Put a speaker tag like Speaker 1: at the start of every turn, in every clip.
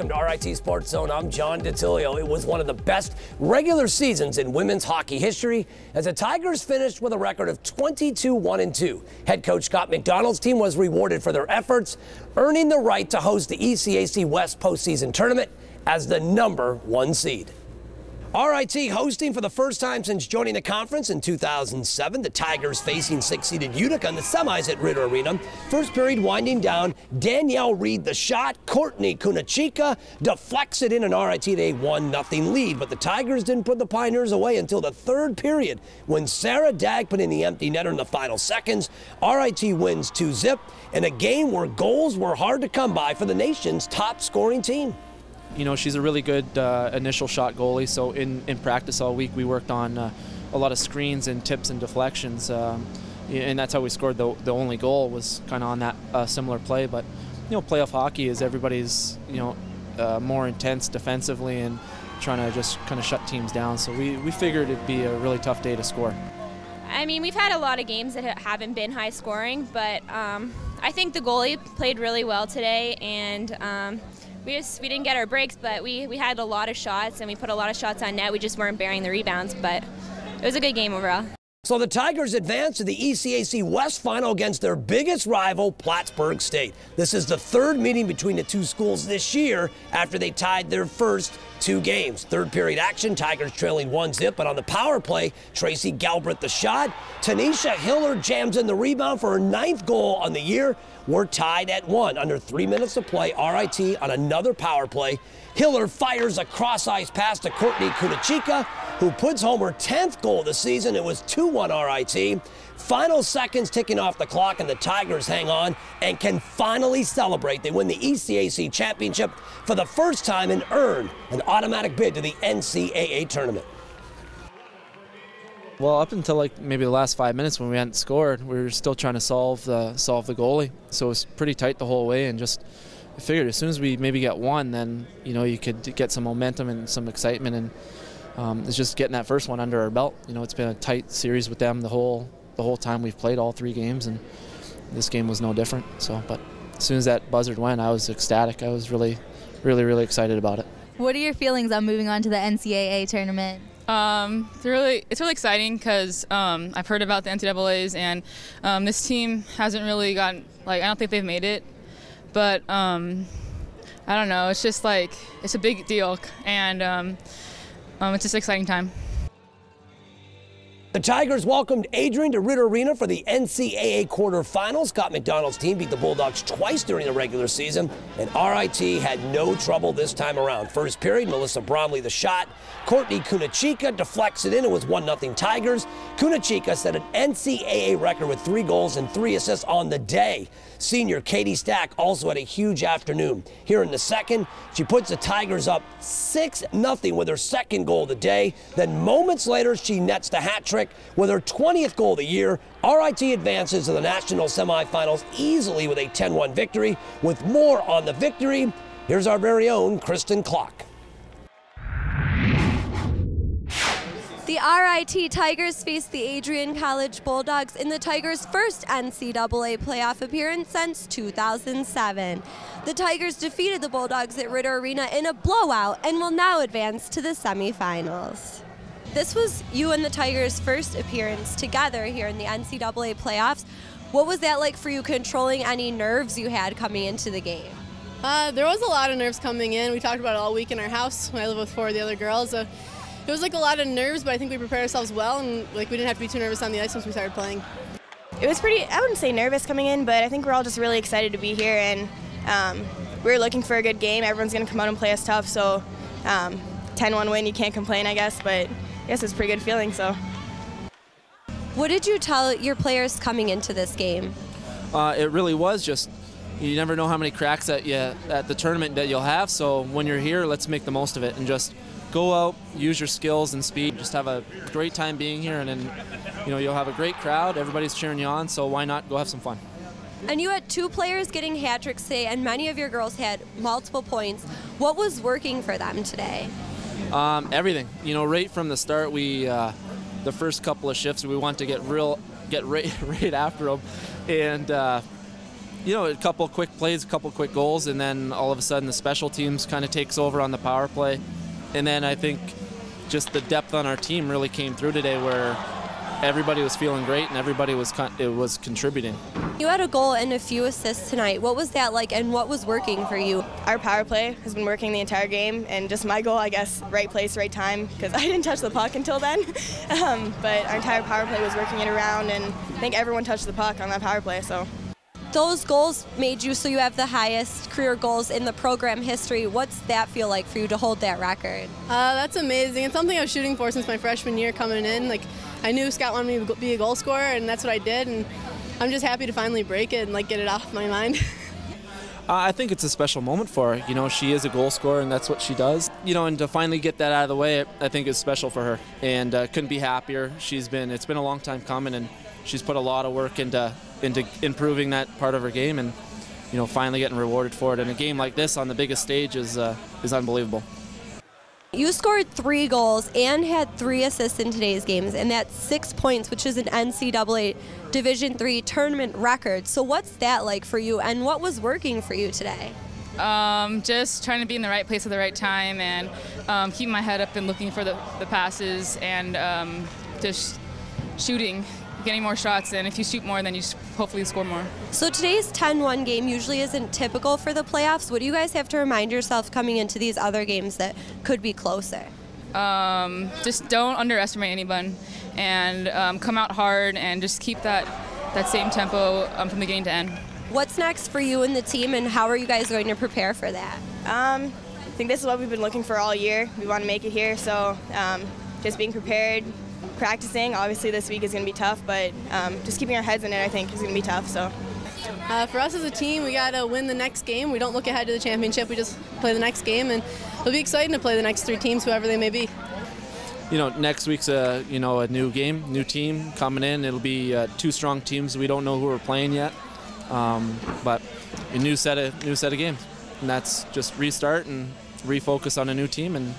Speaker 1: welcome to RIT Sports Zone. I'm John DeTilio. It was one of the best regular seasons in women's hockey history as the Tigers finished with a record of 22 1 2. Head coach Scott McDonald's team was rewarded for their efforts, earning the right to host the ECAC West postseason tournament as the number one seed. RIT hosting for the first time since joining the conference in 2007. The Tigers facing six-seeded Utica in the semis at Ritter Arena. First period winding down. Danielle Reed the shot. Kourtney Kunichika deflects it in an RIT a 1-0 lead. But the Tigers didn't put the Pioneers away until the third period when Sarah Dag put in the empty netter in the final seconds. RIT wins 2-zip in a game where goals were hard to come by for the nation's top scoring team
Speaker 2: you know, she's a really good uh, initial shot goalie. So in, in practice all week, we worked on uh, a lot of screens and tips and deflections, um, and that's how we scored the, the only goal was kind of on that uh, similar play. But you know, playoff hockey is everybody's you know uh, more intense defensively and trying to just kind of shut teams down. So we, we figured it'd be a really tough day to score.
Speaker 3: I mean, we've had a lot of games that haven't been high scoring, but um, I think the goalie played really well today, and um, we just we didn't get our breaks, but we, we had a lot of shots and we put a lot of shots on net. We just weren't bearing the rebounds, but it was a good game overall.
Speaker 1: So the Tigers advance to the ECAC West Final against their biggest rival, Plattsburgh State. This is the third meeting between the two schools this year after they tied their first two games. Third period action, Tigers trailing one zip, but on the power play, Tracy Galbraith the shot. Tanisha Hiller jams in the rebound for her ninth goal on the year. We're tied at one. Under three minutes to play, RIT on another power play. Hiller fires a cross ice pass to Kourtney Kunichika, who puts home her 10th goal of the season. It was 2 1 RIT. Final seconds ticking off the clock, and the Tigers hang on and can finally celebrate. They win the ECAC championship for the first time and earn an automatic bid to the NCAA tournament.
Speaker 2: Well, up until like maybe the last five minutes when we hadn't scored, we were still trying to solve the solve the goalie. So it was pretty tight the whole way, and just I figured as soon as we maybe get one, then you know you could get some momentum and some excitement, and um, it's just getting that first one under our belt. You know, it's been a tight series with them the whole the whole time we've played all three games, and this game was no different. So, but as soon as that buzzard went, I was ecstatic. I was really, really, really excited about it.
Speaker 4: What are your feelings on moving on to the NCAA tournament?
Speaker 5: Um, it's really it's really exciting because um, I've heard about the NCAA's and um, this team hasn't really gotten like I don't think they've made it, but um, I don't know. It's just like it's a big deal and um, um, it's just an exciting time.
Speaker 1: The Tigers welcomed Adrian to Ritter Arena for the NCAA quarterfinals. Scott McDonald's team beat the Bulldogs twice during the regular season, and RIT had no trouble this time around. First period, Melissa Bromley the shot. Kourtney Kunichika deflects it in. It was 1 0 Tigers. Kunichika set an NCAA record with three goals and three assists on the day. Senior Katie Stack also had a huge afternoon. Here in the second, she puts the Tigers up 6 0 with her second goal of the day. Then moments later, she nets the hat trick with her 20th goal of the year. RIT advances to the national semifinals easily with a 10 1 victory. With more on the victory, here's our very own Kristen Klock.
Speaker 6: RIT Tigers faced the Adrian College Bulldogs in the Tigers' first NCAA playoff appearance since 2007. The Tigers defeated the Bulldogs at Ritter Arena in a blowout and will now advance to the semifinals. This was you and the Tigers' first appearance together here in the NCAA playoffs. What was that like for you controlling any nerves you had coming into the game?
Speaker 7: Uh, there was a lot of nerves coming in. We talked about it all week in our house. I live with four of the other girls. Uh, it was like a lot of nerves, but I think we prepared ourselves well, and like we didn't have to be too nervous on the ice once we started playing.
Speaker 8: It was pretty. I wouldn't say nervous coming in, but I think we're all just really excited to be here, and um, we are looking for a good game. Everyone's going to come out and play us tough, so 10-1 um, win, you can't complain, I guess. But I guess it's a pretty good feeling. So.
Speaker 6: What did you tell your players coming into this game?
Speaker 2: Uh, it really was just you never know how many cracks at you at the tournament that you'll have. So when you're here, let's make the most of it and just go out, use your skills and speed, just have a great time being here, and then you know you'll have a great crowd. Everybody's cheering you on, so why not go have some fun?
Speaker 6: And you had two players getting hat tricks today, and many of your girls had multiple points. What was working for them today?
Speaker 2: Um, everything. You know, right from the start, we uh, the first couple of shifts we want to get real, get right, right after them, and. Uh, you know, a couple quick plays, a couple quick goals, and then all of a sudden the special teams kind of takes over on the power play. And then I think just the depth on our team really came through today where everybody was feeling great and everybody was it was contributing.
Speaker 9: You had a goal and a few assists tonight. What was that like and what was working for you?
Speaker 8: Our power play has been working the entire game, and just my goal, I guess, right place, right time, because I didn't touch the puck until then. um, but our entire power play was working it around, and I think everyone touched the puck on that power play. So
Speaker 9: those goals made you so you have the highest career goals in the program history. What's that feel like for you to hold that record?
Speaker 7: Uh, that's amazing. It's something I was shooting for since my freshman year coming in. Like I knew Scott wanted me to be a goal scorer, and that's what I did. And I'm just happy to finally break it and like get it off my mind.
Speaker 2: Uh, I think it's a special moment for her. You know, she is a goal scorer, and that's what she does. You know, and to finally get that out of the way, I think is special for her. And uh, couldn't be happier. She's been it's been a long time coming, and she's put a lot of work into into improving that part of her game, and you know, finally getting rewarded for it. And a game like this on the biggest stage is uh, is unbelievable.
Speaker 9: You scored three goals and had three assists in today's games, and that's six points, which is an NCAA Division three tournament record. So what's that like for you, and what was working for you today?
Speaker 5: Um, just trying to be in the right place at the right time and um, keeping my head up and looking for the, the passes and um, just shooting getting more shots, and if you shoot more, then you hopefully score more.
Speaker 9: So today's 10-1 game usually isn't typical for the playoffs. What do you guys have to remind yourself coming into these other games that could be closer?
Speaker 5: Um, just don't underestimate anyone, and um, come out hard, and just keep that that same tempo um, from beginning to end.
Speaker 9: What's next for you and the team, and how are you guys going to prepare for that?
Speaker 8: Um, I think this is what we've been looking for all year. We want to make it here, so um, just being prepared, practicing. Obviously, this week is going to be tough, but um, just keeping our heads in it, I think, is going to be tough. So.
Speaker 7: Uh, for us as a team, we got to win the next game. We don't look ahead to the championship. We just play the next game, and it'll be exciting to play the next three teams, whoever they may be.
Speaker 2: You know, next week's a you know a new game, new team coming in. It'll be uh, two strong teams. We don't know who we're playing yet, um, but a new set of new set of games, and that's just restart and refocus on a new team, and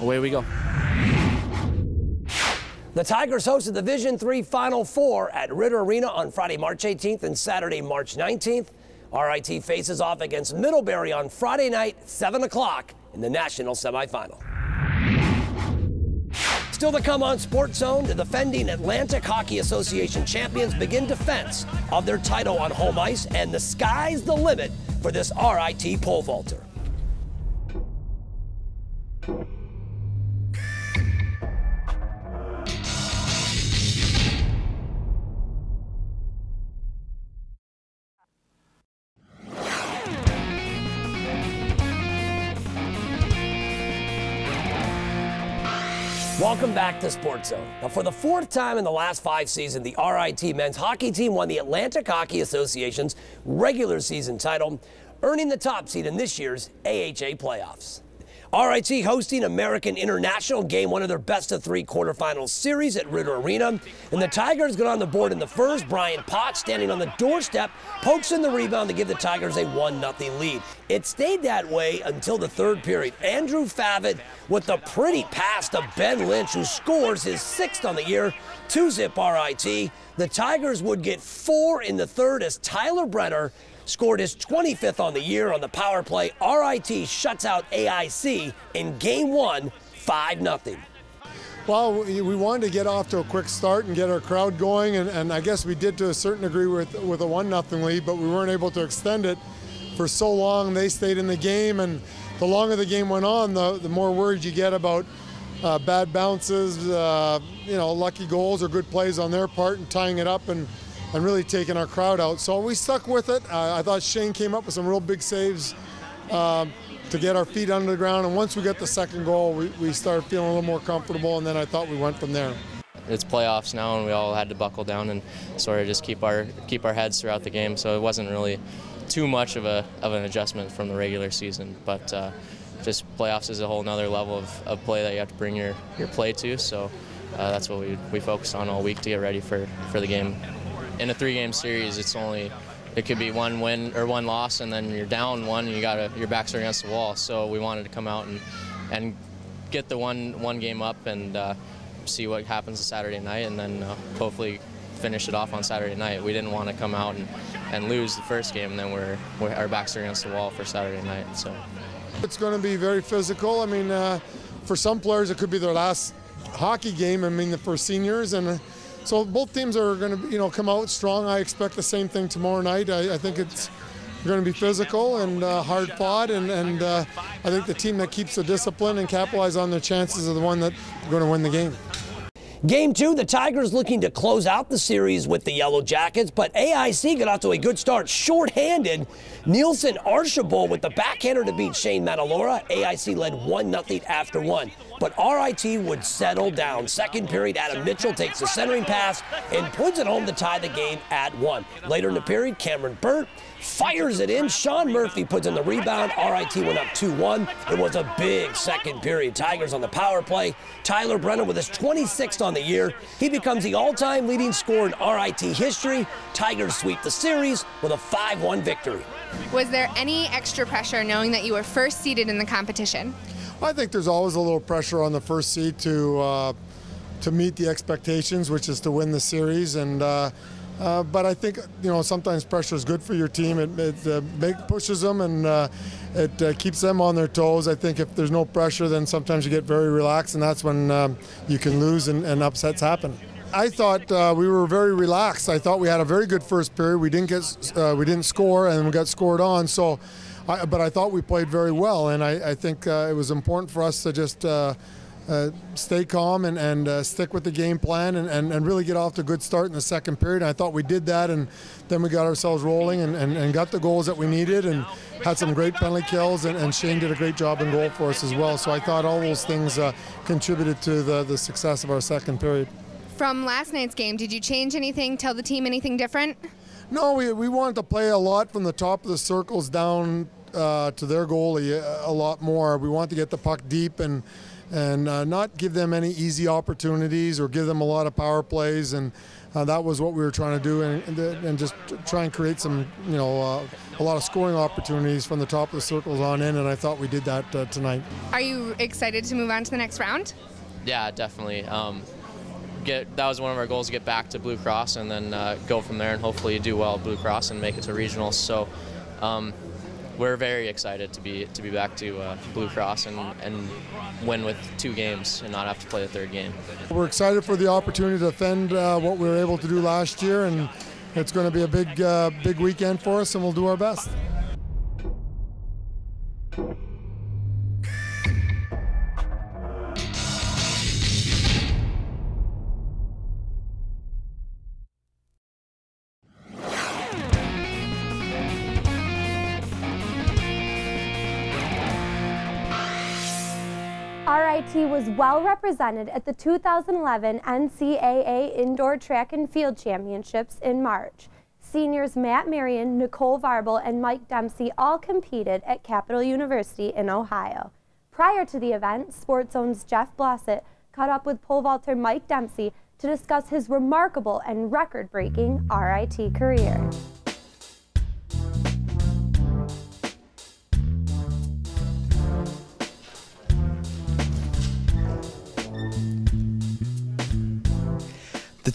Speaker 2: away we go.
Speaker 1: The Tigers hosted the Division Three Final Four at Ritter Arena on Friday, March 18th and Saturday, March 19th. RIT faces off against Middlebury on Friday night, 7 o'clock in the national semifinal. Still to come on Sports Zone, the defending Atlantic Hockey Association champions begin defense of their title on home ice, and the sky's the limit for this RIT pole vaulter. Welcome back to Sports Zone. Now, for the fourth time in the last five seasons, the RIT men's hockey team won the Atlantic Hockey Association's regular season title, earning the top seed in this year's AHA playoffs. RIT hosting American International game one of their best of three quarterfinal series at Ritter Arena. And the Tigers got on the board in the first. Brian Potts standing on the doorstep pokes in the rebound to give the Tigers a 1-0 lead. It stayed that way until the third period. Andrew Favot with the pretty pass to Ben Lynch who scores his sixth on the year. Two-zip RIT. The Tigers would get four in the third as Tyler Brenner scored his 25th on the year on the power play. RIT shuts out AIC in game one, 5 0.
Speaker 10: Well, we wanted to get off to a quick start and get our crowd going, and, and I guess we did to a certain degree with, with a 1 0 lead, but we weren't able to extend it for so long. They stayed in the game, and the longer the game went on, the, the more worried you get about uh, bad bounces, uh, you know, lucky goals or good plays on their part and tying it up and and really taking our crowd out. So we stuck with it. Uh, I thought Shane came up with some real big saves um, to get our feet under the ground. And once we got the second goal, we, we started feeling a little more comfortable, and then I thought we went from there.
Speaker 11: It's playoffs now, and we all had to buckle down and sort of just keep our keep our heads throughout the game. So it wasn't really too much of a of an adjustment from the regular season, but uh, just playoffs is a whole nother level of, of play that you have to bring your, your play to. So uh, that's what we, we focused on all week to get ready for, for the game in a three-game series, it's only it could be one win or one loss, and then you're down one, and you got your backs are against the wall. So we wanted to come out and and get the one one game up and uh, see what happens Saturday night, and then uh, hopefully finish it off on Saturday night. We didn't want to come out and and lose the first game, and then we're, we're our backs are against the wall for Saturday night. So
Speaker 10: it's going to be very physical. I mean, uh, for some players, it could be their last hockey game. I mean, for seniors, and so both teams are going to, you know, come out strong. I expect the same thing tomorrow night. I, I think it's going to be physical and uh, hard fought, and, and uh, I think the team that keeps the discipline and capitalize on their chances are the one that's going to win the game.
Speaker 1: Game two, the Tigers looking to close out the series with the Yellow Jackets, but AIC got off to a good start, shorthanded. Nielsen Archibald with the backhander to beat Shane Madolora. AIC led 1 0 after one. But RIT would settle down. Second period, Adam Mitchell takes the centering pass and puts it home to tie the game at one. Later in the period, Cameron Burt fires it in. Sean Murphy puts in the rebound. RIT went up 2 1. It was a big second period. Tigers on the power play. Tyler Brenner with his 26th on the year. He becomes the all time leading scorer in RIT history. Tigers sweep the series with a 5 1 victory.
Speaker 12: Was there any extra pressure knowing that you were first seeded in the competition?
Speaker 10: I think there's always a little pressure on the first seed to uh, to meet the expectations, which is to win the series. And uh, uh, but I think you know sometimes pressure is good for your team. It, it uh, make, pushes them and uh, it uh, keeps them on their toes. I think if there's no pressure, then sometimes you get very relaxed, and that's when um, you can lose and, and, upsets happen. I thought uh, we were very relaxed. I thought we had a very good first period. We didn't get uh, we didn't score, and we got scored on. So, I, but I thought we played very well, and I, I think it was important for us to just uh, stay calm and, and uh, stick with the game plan and, and, and, really get off to a good start in the second period. And I thought we did that, and then we got ourselves rolling and, and, and got the goals that we needed and had some great penalty kills. And, and Shane did a great job in goal for us as well. So I thought all those things uh, contributed to the, the success of our second period.
Speaker 12: From last night's game, did you change anything, tell the team anything different?
Speaker 10: No, we, we wanted to play a lot from the top of the circles down uh, to their goalie a, a lot more. We want to get the puck deep and and uh, not give them any easy opportunities or give them a lot of power plays. And uh, that was what we were trying to do, and, and just try and create some, you know, uh, a lot of scoring opportunities from the top of the circles on in. And I thought we did that uh, tonight.
Speaker 12: Are you excited to move on to the next round?
Speaker 11: Yeah, definitely. Um, get that was one of our goals to get back to Blue Cross and then uh, go from there and hopefully do well at Blue Cross and make it to regionals. So. Um, we're very excited to be to be back to uh, Blue Cross and, and win with two games and not have to play the third game.
Speaker 10: We're excited for the opportunity to defend uh, what we were able to do last year, and it's going to be a big uh, big weekend for us, and we'll do our best.
Speaker 13: Was well represented at the 2011 NCAA Indoor Track and Field Championships in March. Seniors Matt Marion, Nicole Varble, and Mike Dempsey all competed at Capital University in Ohio. Prior to the event, Sports Zone's Jeff Blossett caught up with pole vaulter Mike Dempsey to discuss his remarkable and record-breaking RIT career.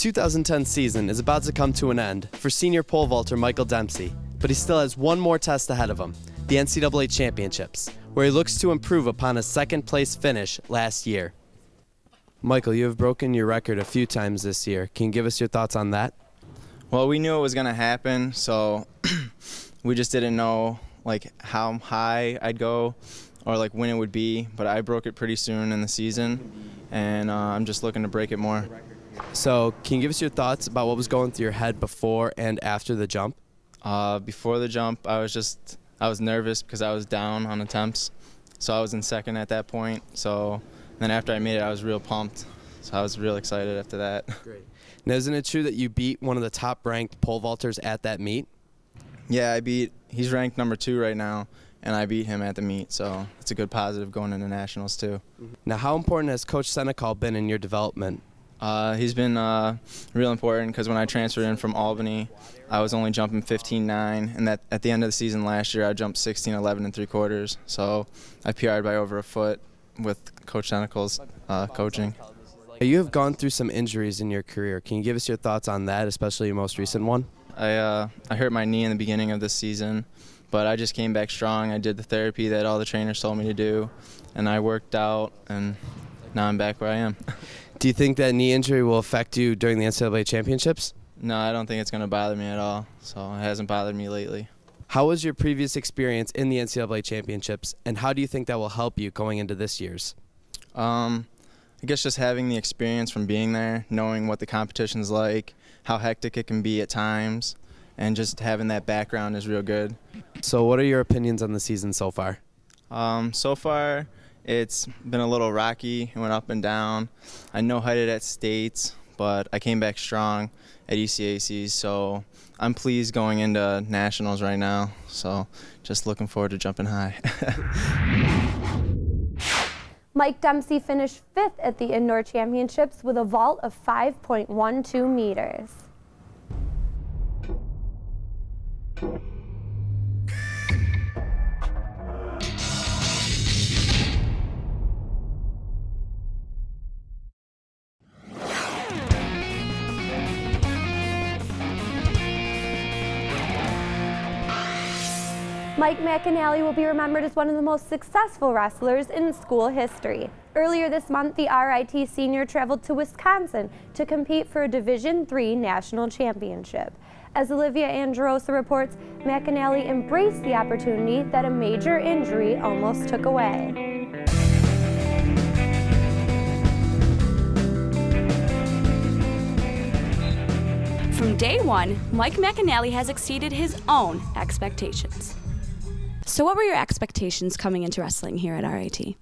Speaker 14: 2010 season is about to come to an end for senior pole vaulter Michael Dempsey, but he still has one more test ahead of him the NCAA Championships, where he looks to improve upon his second place finish last year. Michael, you have broken your record a few times this year. Can you give us your thoughts on that?
Speaker 15: Well, we knew it was going to happen, so we just didn't know like how high I'd go or like when it would be, but I broke it pretty soon in the season and uh, I'm just looking to break it more.
Speaker 14: So, can you give us your thoughts about what was going through your head before and after the jump?
Speaker 15: Uh, before the jump, I was just I was nervous because I was down on attempts, so I was in second at that point. So then after I made it, I was real pumped. So I was real excited after that.
Speaker 14: Great. Now, isn't it true that you beat one of the top-ranked pole vaulters at that meet?
Speaker 15: Yeah, I beat. He's ranked number two right now, and I beat him at the meet. So it's a good positive going into nationals too.
Speaker 14: Now, how important has Coach Senecal been in your development?
Speaker 15: Uh, he's been uh, real important because when I transferred in from Albany, I was only jumping 15.9, and that at the end of the season last year, I jumped 16.11 and three quarters. So I PR'd by over a foot with Coach Senecal's uh, coaching.
Speaker 14: You have gone through some injuries in your career. Can you give us your thoughts on that, especially your most recent one?
Speaker 15: I uh, I hurt my knee in the beginning of this season, but I just came back strong. I did the therapy that all the trainers told me to do, and I worked out, and now I'm back where I am.
Speaker 14: Do you think that knee injury will affect you during the NCAA championships?
Speaker 15: No, I don't think it's going to bother me at all. So it hasn't bothered me lately.
Speaker 14: How was your previous experience in the NCAA championships, and how do you think that will help you going into this year's?
Speaker 15: Um, I guess just having the experience from being there, knowing what the competition's like, how hectic it can be at times, and just having that background is real good.
Speaker 14: So, what are your opinions on the season so far?
Speaker 15: Um, so far, it's been a little rocky. It went up and down. I no heighted at states, but I came back strong at ECACs. So I'm pleased going into nationals right now. So just looking forward to jumping high.
Speaker 13: Mike Dempsey finished fifth at the indoor championships with a vault of 5.12 meters. Mike McInally will be remembered as one of the most successful wrestlers in school history. Earlier this month, the RIT senior traveled to Wisconsin to compete for a Division III national championship. As Olivia Androsa reports, McInally embraced the opportunity that a major injury almost took away.
Speaker 16: From day one, Mike McInally has exceeded his own expectations. So, what were your expectations coming into wrestling here at RIT?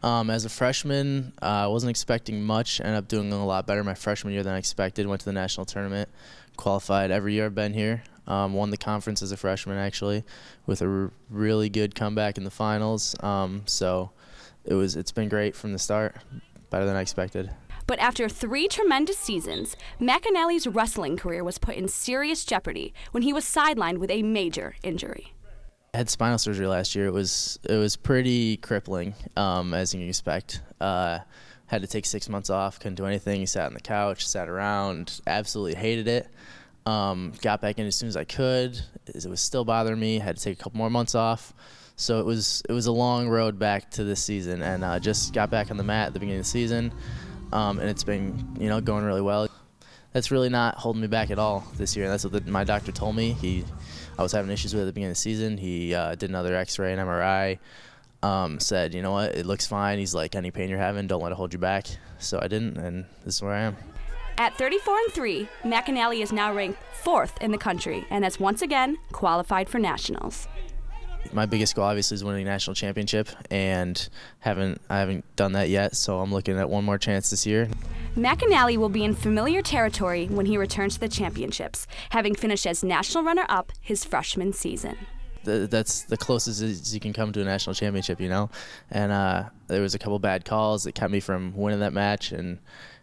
Speaker 17: Um, as a freshman, uh, I wasn't expecting much. Ended up doing a lot better my freshman year than I expected. Went to the national tournament, qualified every year I've been here. Um, won the conference as a freshman actually, with a r- really good comeback in the finals. Um, so it was it's been great from the start, better than I expected.
Speaker 16: But after three tremendous seasons, McInally's wrestling career was put in serious jeopardy when he was sidelined with a major injury.
Speaker 17: Had spinal surgery last year. It was it was pretty crippling, um, as you can expect. Uh, had to take six months off. Couldn't do anything. Sat on the couch, sat around. Absolutely hated it. Um, got back in as soon as I could. It was still bothering me. Had to take a couple more months off. So it was it was a long road back to this season, and uh, just got back on the mat at the beginning of the season, um, and it's been you know going really well. That's really not holding me back at all this year. That's what the, my doctor told me. He I was having issues with at the beginning of the season. He uh, did another X-ray and MRI. Um, said, you know what, it looks fine. He's like, any pain you're having, don't let it hold you back. So I didn't, and this is where I am.
Speaker 16: At 34 and 3, McInally is now ranked fourth in the country and has once again qualified for nationals.
Speaker 17: My biggest goal, obviously, is winning a national championship, and haven't I haven't done that yet. So I'm looking at one more chance this year.
Speaker 16: McInally will be in familiar territory when he returns to the championships, having finished as national runner-up his freshman season.
Speaker 17: The, that's the closest as you can come to a national championship, you know. And uh, there was a couple bad calls that kept me from winning that match, and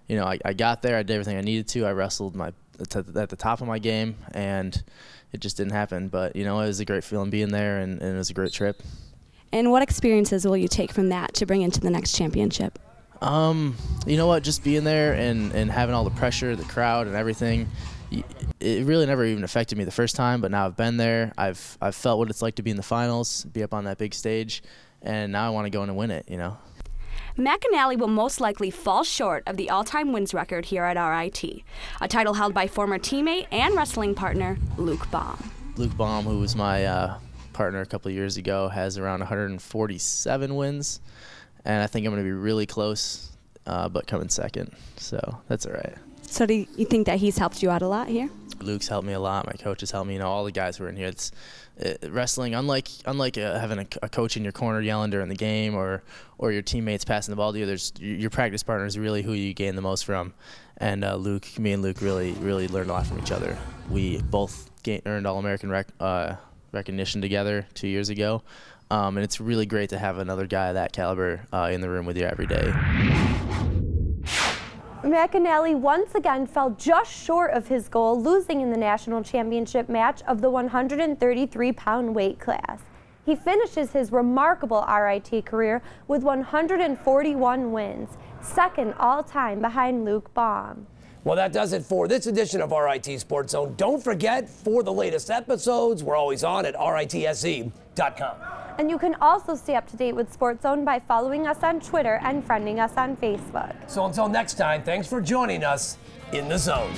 Speaker 17: you know, I, I got there, I did everything I needed to. I wrestled my at the top of my game, and it just didn't happen. But you know, it was a great feeling being there, and, and it was a great trip.
Speaker 16: And what experiences will you take from that to bring into the next championship?
Speaker 17: Um, you know what? Just being there and, and having all the pressure, the crowd, and everything. It really never even affected me the first time, but now I've been there. I've I've felt what it's like to be in the finals, be up on that big stage, and now I want to go in and win it. You know.
Speaker 16: McInally will most likely fall short of the all-time wins record here at RIT, a title held by former teammate and wrestling partner Luke Baum.
Speaker 17: Luke Baum, who was my uh, partner a couple of years ago, has around 147 wins and I think I'm going to be really close, uh, but coming second. So that's all right.
Speaker 16: So do you think that he's helped you out a lot here?
Speaker 17: Luke's helped me a lot. My coach has helped me. You know, all the guys who are in here. It's uh, wrestling. Unlike unlike uh, having a, a, coach in your corner yelling during the game, or or your teammates passing the ball to you. There's your practice partner is really who you gain the most from. And uh, Luke, me and Luke really really learned a lot from each other. We both gained, earned All American rec, uh, recognition together two years ago. Um, and it's really great to have another guy of that caliber uh, in the room with you every day.
Speaker 13: McInally once again fell just short of his goal, losing in the national championship match of the 133 pound weight class. He finishes his remarkable RIT career with 141 wins, second all time behind Luke Baum.
Speaker 1: Well, that does it for this edition of RIT Sports Zone. Don't forget, for the latest episodes, we're always on at RITSE.com.
Speaker 13: And you can also stay up to date with Sports Zone by following us on Twitter and friending us on Facebook.
Speaker 1: So until next time, thanks for joining us in the zone.